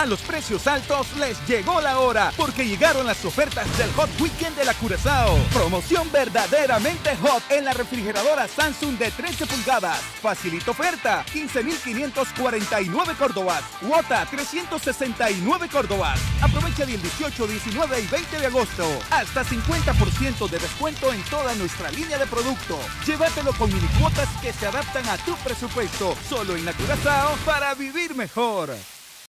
A los precios altos les llegó la hora, porque llegaron las ofertas del Hot Weekend de la Curazao. Promoción verdaderamente hot en la refrigeradora Samsung de 13 pulgadas. Facilita oferta, 15.549 Córdobas. Cuota, 369 Córdobas. Aprovecha del 18, 19 y 20 de agosto. Hasta 50% de descuento en toda nuestra línea de producto. Llévatelo con mini cuotas que se adaptan a tu presupuesto. Solo en la Curazao para vivir mejor.